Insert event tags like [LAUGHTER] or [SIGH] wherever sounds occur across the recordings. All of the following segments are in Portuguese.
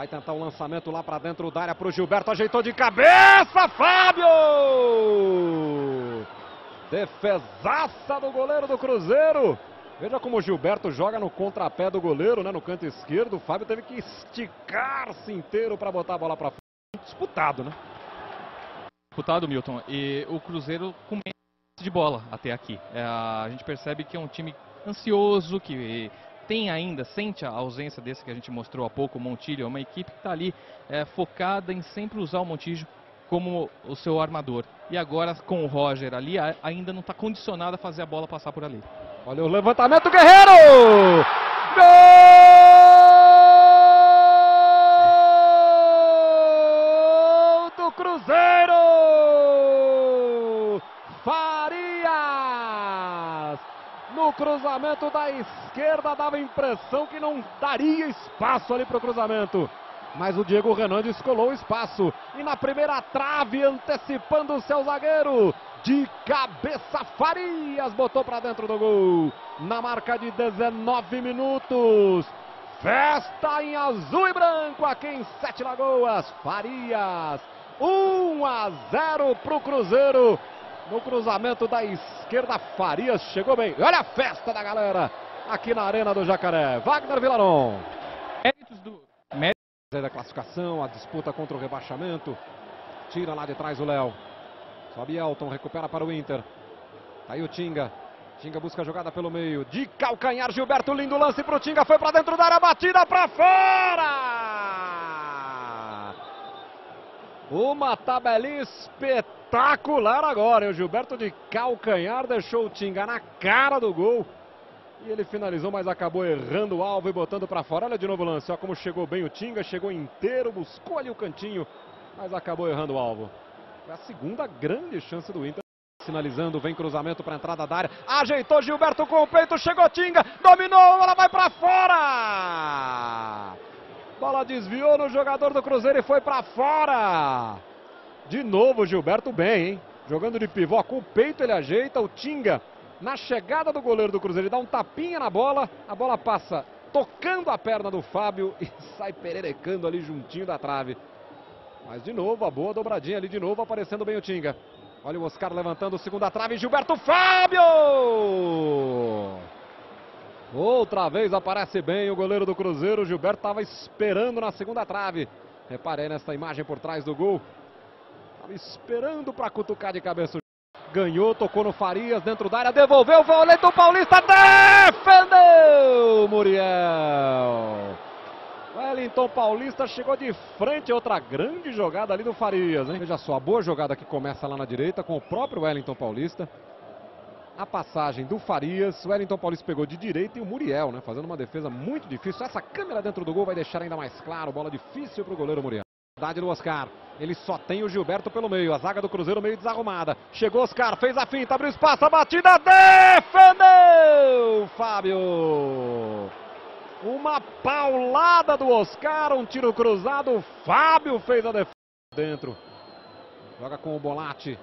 Vai tentar o um lançamento lá para dentro da área para o Gilberto. Ajeitou de cabeça, Fábio! Defesaça do goleiro do Cruzeiro. Veja como o Gilberto joga no contrapé do goleiro, né, no canto esquerdo. O Fábio teve que esticar-se inteiro para botar a bola para fora. Disputado, né? Disputado, Milton. E o Cruzeiro com menos de bola até aqui. É, a gente percebe que é um time ansioso, que tem ainda, sente a ausência desse que a gente mostrou há pouco, o Montilho. É uma equipe que está ali é, focada em sempre usar o Montilho como o seu armador. E agora com o Roger ali, ainda não está condicionado a fazer a bola passar por ali. Olha o levantamento Guerreiro! Gol do Cruzeiro! Farias! No cruzamento da esquerda dava a impressão que não daria espaço ali para o cruzamento. Mas o Diego Renan descolou o espaço. E na primeira trave, antecipando o seu zagueiro. De cabeça, Farias botou para dentro do gol. Na marca de 19 minutos. Festa em azul e branco aqui em Sete Lagoas. Farias. 1 a 0 para o Cruzeiro. No cruzamento da esquerda, Farias chegou bem. Olha a festa da galera aqui na Arena do Jacaré. Wagner Vilaron. Méritos do. Méritos da classificação, a disputa contra o rebaixamento. Tira lá de trás o Léo. Sobe Elton, recupera para o Inter. Tá aí o Tinga. Tinga busca a jogada pelo meio. De calcanhar, Gilberto, lindo lance para o Tinga. Foi para dentro da área, batida para fora! Uma tabelinha espetacular agora. O Gilberto de calcanhar deixou o Tinga na cara do gol. E ele finalizou, mas acabou errando o alvo e botando para fora. Olha de novo o lance, olha como chegou bem o Tinga, chegou inteiro, buscou ali o cantinho, mas acabou errando o alvo. Foi a segunda grande chance do Inter. Sinalizando, vem cruzamento para entrada da área. Ajeitou Gilberto com o peito, chegou Tinga, dominou, ela vai para fora! Bola desviou no jogador do Cruzeiro e foi para fora! De novo Gilberto bem, hein? Jogando de pivô com o peito, ele ajeita, o Tinga na chegada do goleiro do Cruzeiro. Ele dá um tapinha na bola, a bola passa tocando a perna do Fábio [LAUGHS] e sai pererecando ali juntinho da trave. Mas de novo, a boa dobradinha ali, de novo aparecendo bem o Tinga. Olha o Oscar levantando segunda trave, Gilberto Fábio! Outra vez aparece bem o goleiro do Cruzeiro, Gilberto estava esperando na segunda trave. Reparei nessa imagem por trás do gol. Estava esperando para cutucar de cabeça Ganhou, tocou no Farias dentro da área, devolveu, foi o Leitão Paulista, defendeu Muriel. Wellington Paulista chegou de frente, outra grande jogada ali do Farias, hein? Veja só, a boa jogada que começa lá na direita com o próprio Wellington Paulista. A passagem do Farias, o Wellington Paulista pegou de direita e o Muriel, né? Fazendo uma defesa muito difícil. Essa câmera dentro do gol vai deixar ainda mais claro, bola difícil para o goleiro Muriel do Oscar. Ele só tem o Gilberto pelo meio. A zaga do Cruzeiro meio desarrumada. Chegou Oscar, fez a finta, abriu espaço, a batida, defendeu! Fábio. Uma paulada do Oscar, um tiro cruzado. Fábio fez a defesa dentro. Joga com o Bolatti.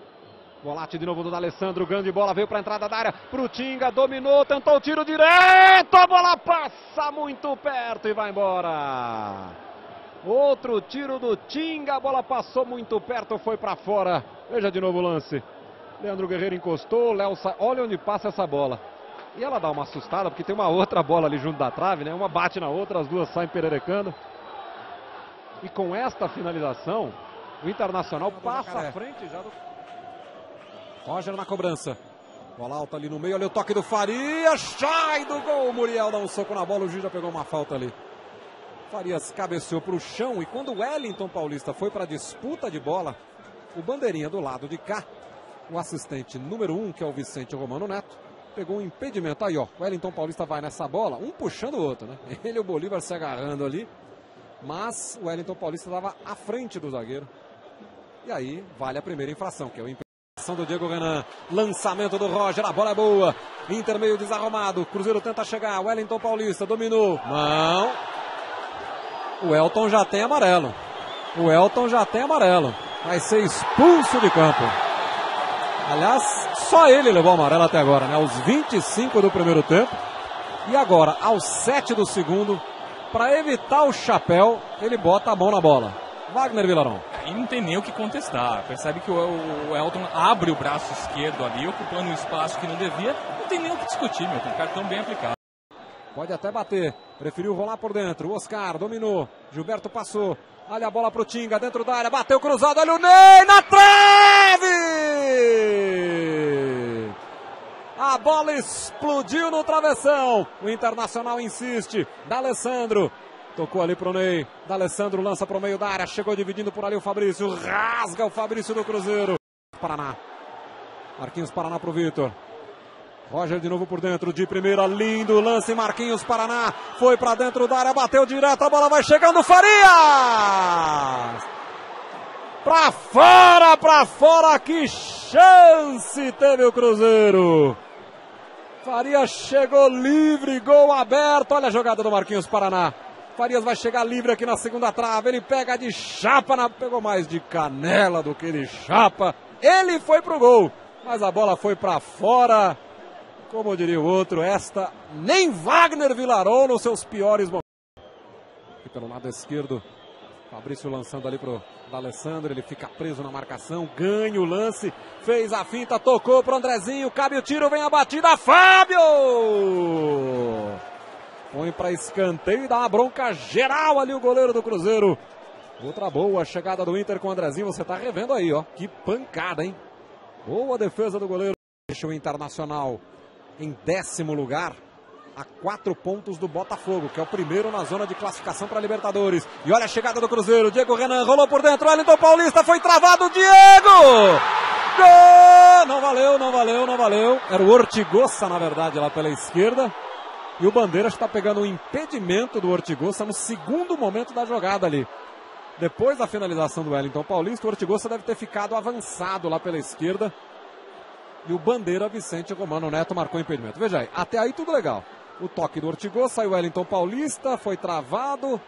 Bolatti de novo do D'Alessandro, grande bola, veio para a entrada da área, pro Tinga, dominou, tentou o tiro direto, a bola passa muito perto e vai embora. Outro tiro do Tinga, a bola passou muito perto, foi para fora. Veja de novo o lance. Leandro Guerreiro encostou, Léo sa... olha onde passa essa bola. E ela dá uma assustada, porque tem uma outra bola ali junto da trave, né? Uma bate na outra, as duas saem pererecando. E com esta finalização, o Internacional passa à frente já do... Roger na cobrança. Bola alta ali no meio, olha o toque do Faria, sai do gol, Muriel dá um soco na bola, o juiz já pegou uma falta ali. Farias cabeceou para o chão e quando o Wellington Paulista foi para a disputa de bola, o bandeirinha do lado de cá, o assistente número um, que é o Vicente Romano Neto, pegou um impedimento. Aí, ó, o Wellington Paulista vai nessa bola, um puxando o outro, né? [LAUGHS] Ele e o Bolívar se agarrando ali, mas o Wellington Paulista estava à frente do zagueiro. E aí vale a primeira infração, que é o impedimento do Diego Renan. Lançamento do Roger, a bola é boa. Inter meio desarrumado. Cruzeiro tenta chegar. Wellington Paulista dominou. Não o Elton já tem amarelo. O Elton já tem amarelo. Vai ser expulso de campo. Aliás, só ele levou amarelo até agora, né? Aos 25 do primeiro tempo. E agora, aos 7 do segundo, para evitar o chapéu, ele bota a mão na bola. Wagner Vilarão. E não tem nem o que contestar. Percebe que o, Elton abre o braço esquerdo ali, ocupando um espaço que não devia. Não tem nem o que discutir, meu. Tem cartão bem aplicado. Pode até bater. Preferiu rolar por dentro. O Oscar dominou. Gilberto passou. Olha a bola pro Tinga dentro da área. Bateu cruzado. Olha o Ney na trave! A bola explodiu no travessão. O Internacional insiste. D'Alessandro. Tocou ali pro Ney. D'Alessandro lança pro meio da área. Chegou dividindo por ali o Fabrício. Rasga o Fabrício do Cruzeiro. Paraná. Marquinhos Paraná pro Vitor. Roger de novo por dentro, de primeira, lindo lance, Marquinhos Paraná, foi para dentro da área, bateu direto, a bola vai chegando, Farias! Pra fora, pra fora, que chance teve o Cruzeiro! Farias chegou livre, gol aberto, olha a jogada do Marquinhos Paraná. Farias vai chegar livre aqui na segunda trave. Ele pega de chapa, na... pegou mais de canela do que de chapa. Ele foi pro gol, mas a bola foi para fora. Como diria o outro, esta nem Wagner Vilarou nos seus piores momentos. Aqui pelo lado esquerdo, Fabrício lançando ali pro D'Alessandro, ele fica preso na marcação, ganha o lance, fez a finta, tocou pro Andrezinho, cabe o tiro, vem a batida, Fábio! Põe para escanteio e dá uma bronca geral ali o goleiro do Cruzeiro. Outra boa chegada do Inter com o Andrezinho. Você está revendo aí, ó. Que pancada, hein? Boa defesa do goleiro. Deixa o Internacional em décimo lugar. A quatro pontos do Botafogo, que é o primeiro na zona de classificação para Libertadores. E olha a chegada do Cruzeiro. Diego Renan rolou por dentro. Wellington Paulista foi travado. Diego! Gol! Não valeu, não valeu, não valeu. Era o Ortigosa, na verdade, lá pela esquerda. E o Bandeiras está pegando o impedimento do Ortigosa no segundo momento da jogada ali. Depois da finalização do Wellington Paulista, o Ortigosa deve ter ficado avançado lá pela esquerda. E o Bandeira Vicente Romano Neto marcou o impedimento. Veja aí, até aí tudo legal. O toque do Ortigosa, saiu o Wellington Paulista, foi travado.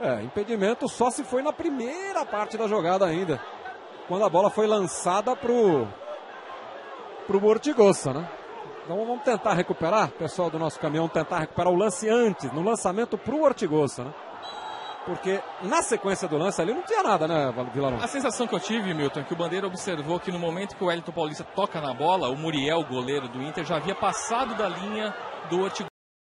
É, impedimento só se foi na primeira parte da jogada ainda. Quando a bola foi lançada pro, pro Ortigosa, né? Então vamos tentar recuperar, pessoal do nosso caminhão, tentar recuperar o lance antes, no lançamento para o né? Porque na sequência do lance ali não tinha nada, né, Vilarão? A sensação que eu tive, Milton, é que o Bandeira observou que no momento que o Wellington Paulista toca na bola, o Muriel, goleiro do Inter, já havia passado da linha do Ortigosa.